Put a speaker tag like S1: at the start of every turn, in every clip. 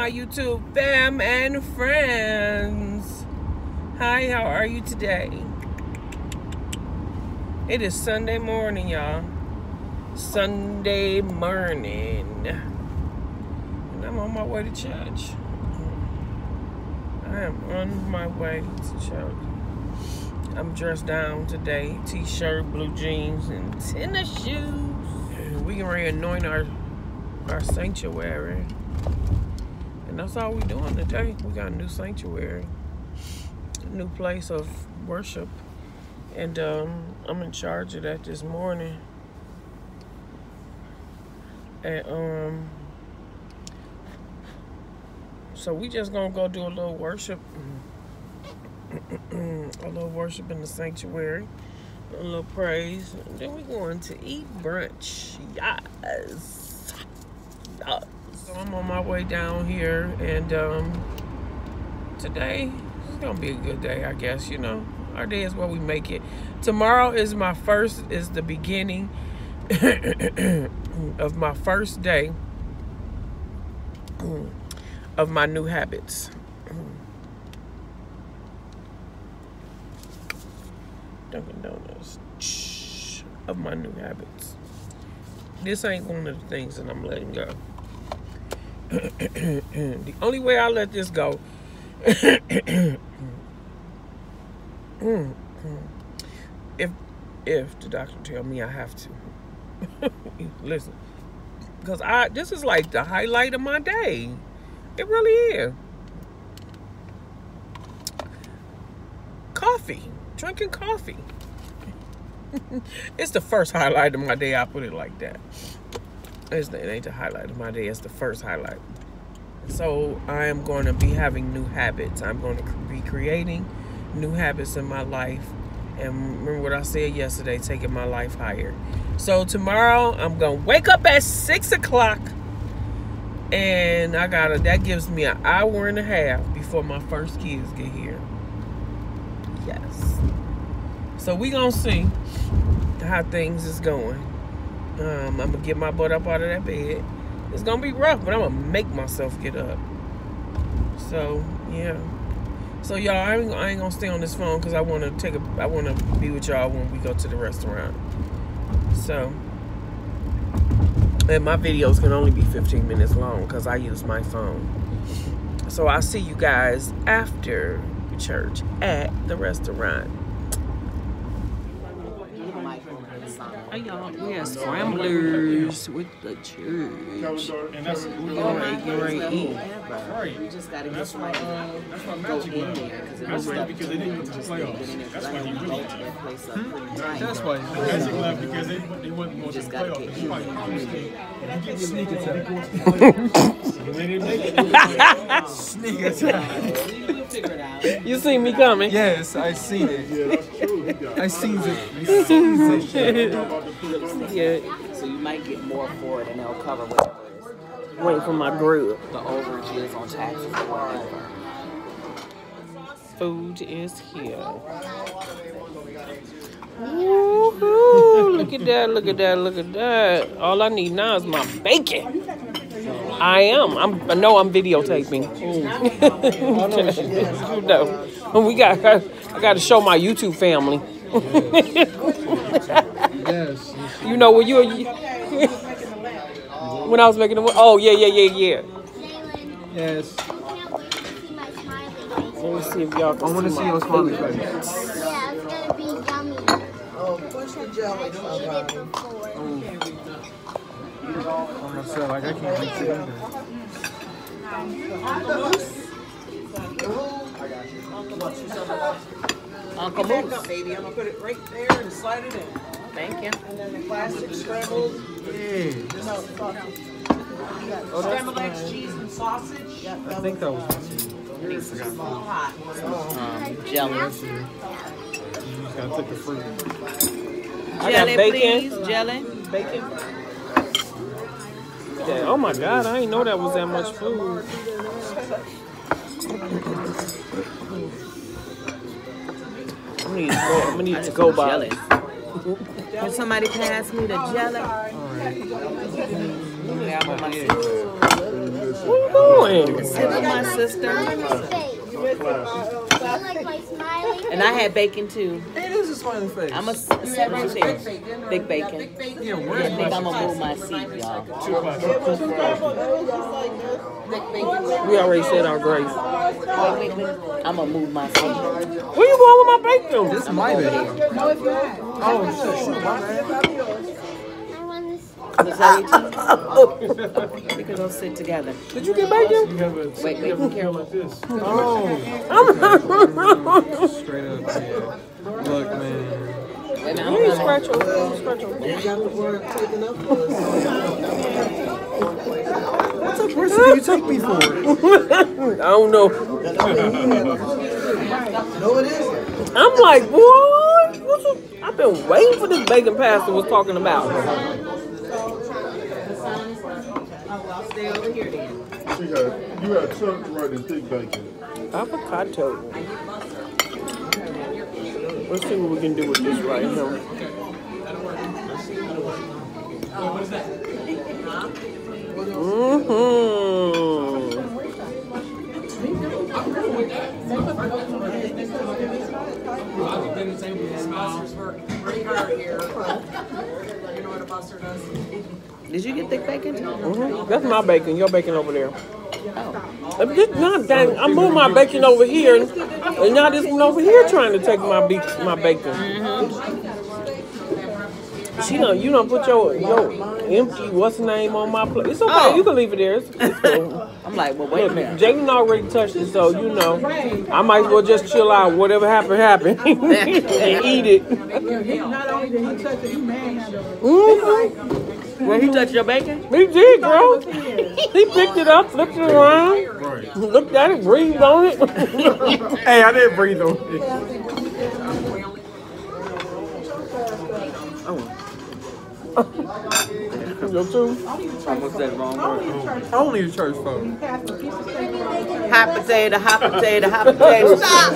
S1: my YouTube fam and friends. Hi, how are you today? It is Sunday morning, y'all. Sunday morning. And I'm on my way to church. I am on my way to church. I'm dressed down today. T-shirt, blue jeans, and tennis shoes. We can ready to anoint our our sanctuary. And that's all we're doing today. We got a new sanctuary. A new place of worship. And um, I'm in charge of that this morning. And um so we just gonna go do a little worship a little worship in the sanctuary, a little praise, and then we're going to eat brunch. Yes. So I'm on my way down here, and um, today is gonna be a good day, I guess. You know, our day is what we make it. Tomorrow is my first, is the beginning of my first day of my new habits. Dunkin' Donuts of my new habits. This ain't one of the things that I'm letting go. the only way I let this go if if the doctor tell me I have to. Listen. Because I this is like the highlight of my day. It really is. Coffee drinking coffee. it's the first highlight of my day. I put it like that. It ain't the highlight of my day. It's the first highlight. So I am going to be having new habits. I'm going to be creating new habits in my life. And remember what I said yesterday, taking my life higher. So tomorrow I'm going to wake up at 6 o'clock. And I got to, that gives me an hour and a half before my first kids get here. Yes. So we gonna see how things is going. Um, I'm gonna get my butt up out of that bed. It's gonna be rough, but I'm gonna make myself get up. So yeah. So y'all, I ain't, I ain't gonna stay on this phone because I want to take a. I want to be with y'all when we go to the restaurant. So. And my videos can only be 15 minutes long because I use my phone. So I'll see you guys after church at the restaurant. Hey y'all, we have scramblers with the church. And that's we're getting ready, to eat.
S2: Right. You just gotta get somebody uh, to go in there because it because they didn't go to the playoffs. Hmm? That's why he really. That's why. Magic left because they they wasn't going to the playoffs. You get sneak
S1: attack. Sneak attack. You see me coming?
S3: Yes, I seen it. Yeah, that's true. I seen it. I seen it.
S2: Yeah. So you might get more for it and they'll cover whatever it is.
S1: Wait for my group.
S2: The overages on taxes or whatever.
S1: Food is here. Woohoo! Look at that, look at that, look at that. All I need now is my bacon. I am. I'm, I know I'm videotaping. you know. We got, I got to show my YouTube family. yes. You know when you when I was making the oh yeah yeah yeah yeah.
S3: Yes.
S1: Let me see if y'all can
S3: I want to see your smiley face.
S4: Yeah, it's gonna be yummy. Oh, push the jelly.
S3: I'm gonna like I can't reach it either.
S2: Uncle Moose.
S4: up, baby. I'm gonna put it right there and slide it in.
S2: Thank you.
S4: And then the plastic scrambled.
S3: Yeah.
S4: No.
S1: Oh,
S4: Scrambled eggs, cheese, and sausage. Yeah,
S3: I think that was
S4: It's hot.
S2: Um, jelly.
S3: You just gotta take the fruit.
S1: I got
S2: Jelly,
S1: bacon.
S2: please. Jelly.
S1: Bacon. Yeah, oh my god, I didn't know that was that much food. I'm gonna need to go, I'm gonna need to go by.
S2: Jelly. Can somebody pass me the jelly?
S3: Alright.
S2: Yeah, I'm on my
S1: What you doing?
S2: Sit with my sister. And I had bacon too.
S3: It is smiley face.
S2: I'm a set right there. Big bacon.
S3: yeah,
S2: I
S3: where's
S2: think I'm gonna move my seat, y'all.
S1: We already said our grace.
S2: I'm gonna move my seat.
S1: Where you going with my bacon?
S3: This is my bacon. Oh, shit. shoot, my bad.
S2: Was? We can go sit together.
S1: Did you get bacon?
S2: Wait, wait, be careful.
S3: Oh, straight up, yeah. Look, man.
S2: Wait a minute,
S1: You
S2: I'm
S1: ain't
S2: gonna-
S1: scratch your, scratch your.
S3: What type of person do you take me for?
S1: I don't know. I'm like, what? What's up? I've been waiting for this bacon pastor was talking about.
S2: Stay over here then.
S5: You got, you got chunks right in thick bacon.
S1: Avocado. Let's see what we can do with this right here. Mm-hmm.
S2: Did you get thick bacon?
S1: hmm That's my bacon. Your bacon over there. Oh. If this- nah, dang, I moved my bacon over here, and now this one over here trying to take my be- my bacon. Mm-hmm. She don't. You don't put your your empty what's the name on my plate. It's okay.
S2: Oh.
S1: You can leave it there. It's, it's cool.
S2: I'm like, well, wait a minute.
S1: Jaden already touched it, so you know. I might as well just chill out. Whatever happened, happened, and eat it.
S6: Not only did he touch it, he manhandled it.
S1: Mm-hmm.
S2: When he touched your bacon?
S1: He did, girl. He picked it up, flipped it around, looked at it, breathed on it.
S3: Hey, I didn't breathe on it.
S1: Yo, too.
S2: Almost said the wrong word.
S3: Only the church folk.
S2: Hot potato, hot potato, hot potato. Stop!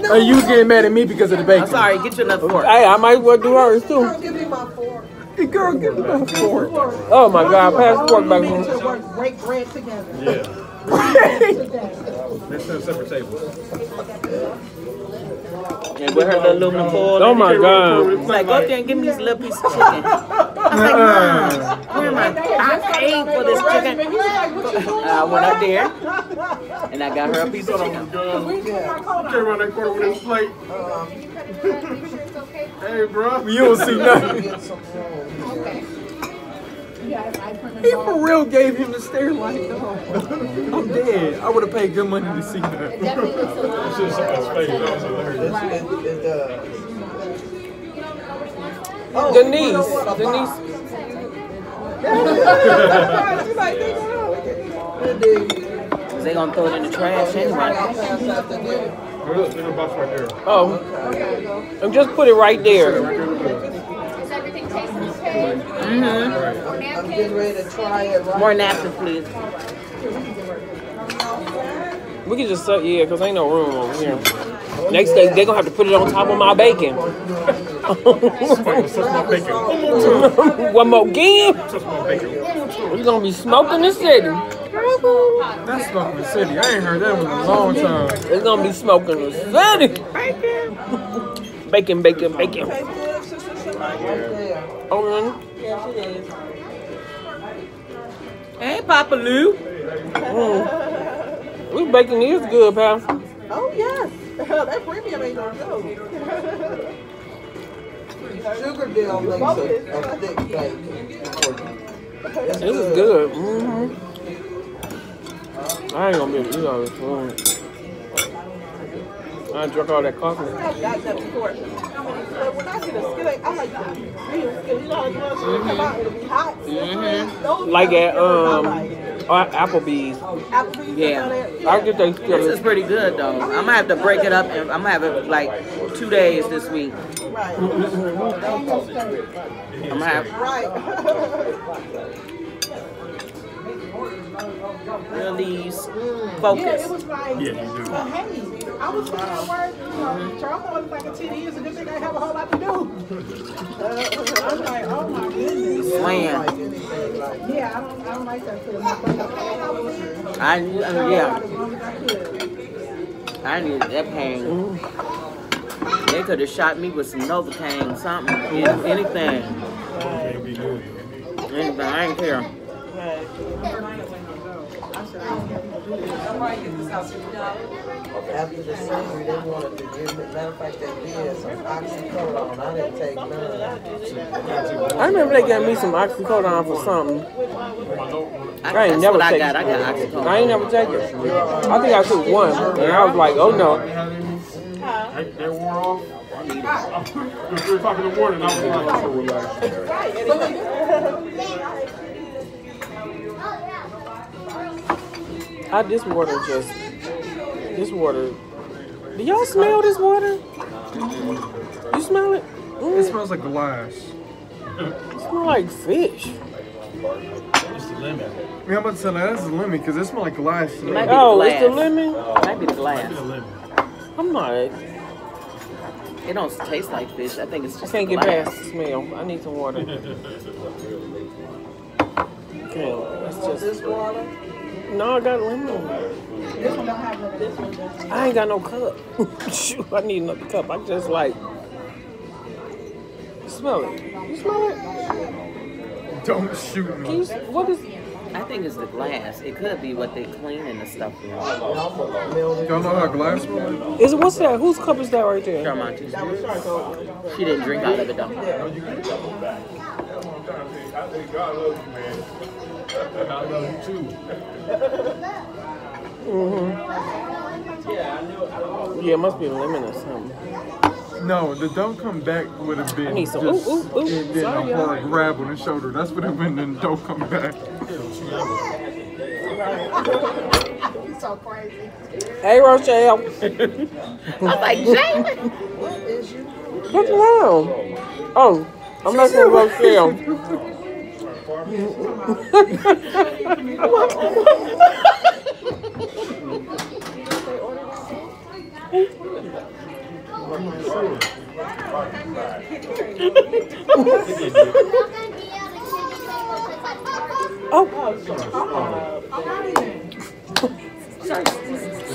S3: Hey, you getting mad at me because of the bacon?
S2: I'm sorry, get you another fork.
S1: Hey, I might as well do hers too.
S3: Hey, girl, give me that fork.
S1: Oh my God, pass the fork back home.
S6: To work, break bread together.
S3: Let's have separate tables.
S2: And with her little aluminum foil.
S1: Oh my God.
S2: He's like, go up there and give me this little piece of chicken. Uh-uh. I was like, Mom, where am I? I paid for this chicken. I went up there and I got her a piece of chicken.
S3: Came around that corner with his plate. Hey, bro. You don't see nothing. He for real gave him the stare like, no. I'm dead. I would have paid good money to see that.
S1: Denise, Denise,
S2: They gonna throw it in the trash anyway.
S1: Oh, and just put it right there.
S4: Is everything tasting okay?
S2: Mm-hmm.
S4: Napkins?
S2: More napkins, please.
S1: We can just, set- yeah, because ain't no room over here. Next day, they're gonna have to put it on top of my bacon. One more game. We're gonna be smoking the city.
S3: That's smoking the city. I ain't heard that one in a long time.
S1: It's gonna be smoking the city. Bacon, bacon, bacon. bacon. Oh, really?
S2: Hey, Papa Lou.
S1: We bacon is good, pal.
S6: Oh, yes. that premium ain't gonna go.
S7: Sugardale makes a, a thick bacon.
S1: This is good. hmm I ain't gonna be able to eat all this food. I drunk all that coffee.
S6: I've got that before. But when I get a skillet, I like the real skillet. You know how the ones that come out, it'll be hot. Those
S1: Like at
S6: of skillets I
S1: um
S6: like.
S1: uh, Applebee's.
S6: Applebee's,
S2: Yeah.
S6: yeah.
S1: I get they
S2: This is pretty good though. I'm gonna have to break it up and I'm gonna have it like two days this week.
S6: Right.
S2: I'm gonna have
S6: Right.
S2: release,
S6: Yeah,
S2: focus.
S6: it was like, yeah, well, hey, I was putting in work, you know, Charles was like a 10 years and this thing I have a whole lot to do. Uh, I'm like, oh my goodness.
S2: Slam.
S7: Anything like
S6: Yeah, I don't, I don't like that feeling.
S2: I, I yeah, I need that pain. They could have shot me with some Novocaine, something, anything. Anything, I ain't care.
S7: After the surgery, they wanted to give me, matter of fact, they did some oxycodone. I didn't take none.
S1: I remember they gave me some oxycodone for something. I ain't
S2: That's
S1: never
S2: what I
S1: take
S2: got.
S1: it.
S2: I got oxycodone.
S1: I ain't never take it. I think I took one, and I was like, oh no.
S3: They, they wore off. I need it. It was three o'clock in the morning. I was like, so relaxed.
S1: I this water just this water. Do y'all smell this water? You smell it?
S3: It
S1: Mm,
S3: smells like glass.
S1: it smells like fish.
S3: It's the lemon. Yeah, I'm about to say that. That's the lemon because it smells like glass. to me.
S2: Might be the
S1: Oh, it's the
S2: glass.
S1: lemon.
S2: Might be the glass.
S1: I'm not.
S2: It don't taste like fish. I think it's just
S1: can't
S2: the
S1: get past the smell. I need some water. Okay, let's just.
S7: This water?
S1: No, I got lemon.
S6: This one don't have none of this one. does it?
S1: I ain't got no cup. Shoot, I need another cup. I just like smell it. You smell it?
S3: Don't shoot
S1: Can
S3: me.
S1: you, what is?
S2: I think it's the glass. It could be what they clean cleaning the stuff with.
S3: Y'all know how glass smells?
S1: Is it what's that? Whose cup is that right there?
S2: Monty. She didn't drink out of it though.
S3: I think you, man. I love you too.
S1: Yeah, it must be lemon or something.
S3: No, the don't come back would have been
S1: I need some-
S3: just
S1: ooh, ooh, ooh.
S3: and then
S1: Sorry,
S3: a hard grab on the shoulder. That's what it been. Then don't come back.
S6: So crazy.
S1: Hey, Rochelle,
S2: I'm like, Jamie.
S1: what's you? What's wrong? Oh, I'm not saying Rochelle. Oh,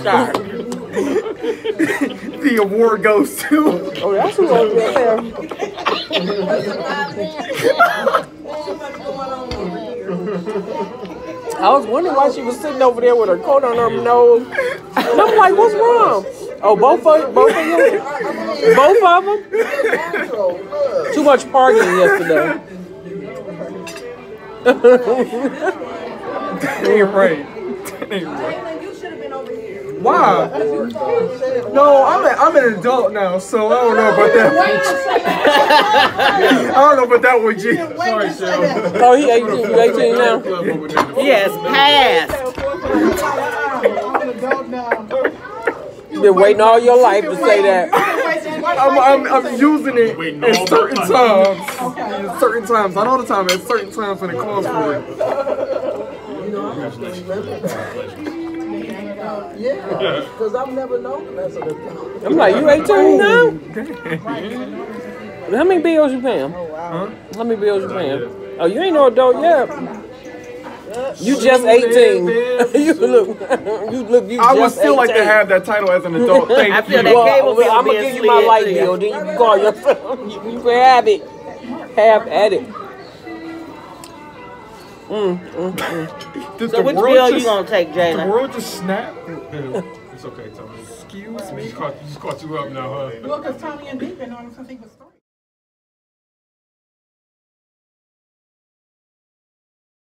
S2: Star.
S3: The award goes to.
S1: oh, that's who over there. I was wondering why she was sitting over there with her coat on her nose. And I'm like, what's wrong? Oh, both of both of you, both of them. Too much partying yesterday.
S3: Ain't right. Right. Why? No, I'm, a, I'm an adult now, so I don't know about that. I don't know about that one, G. Sorry, Shell.
S1: Oh, he 18. You 18 now?
S2: Yes, pass.
S6: I'm an adult now.
S1: You've been waiting all your life to say that.
S3: I'm, I'm, I'm using it at certain times. At certain times, not all the time. At certain times when it calls for it.
S7: Yeah, because I've never known as an adult.
S1: I'm like, you 18 now? How many bills you paying?
S3: Oh, huh?
S1: How many bills you paying? Oh, you ain't no adult yet. You just 18. you look, you look, you
S3: I would
S1: just
S3: still like to have that title as an adult. Thank
S2: I feel
S3: you.
S2: that cable
S1: Well,
S2: bill
S1: I'm gonna give you my light bill, then you can call yourself. You, you can have it. Have at it. Mm, mm, mm.
S3: Did
S2: So
S3: the
S2: which
S3: world
S2: bill
S3: just,
S2: you gonna take, Jalen?
S3: The world just snapped.
S8: It's okay, Tony.
S3: Excuse
S8: He
S3: me.
S8: just caught, he just caught you up now, huh?
S6: Well, because Tony and Deep been on him since he was three.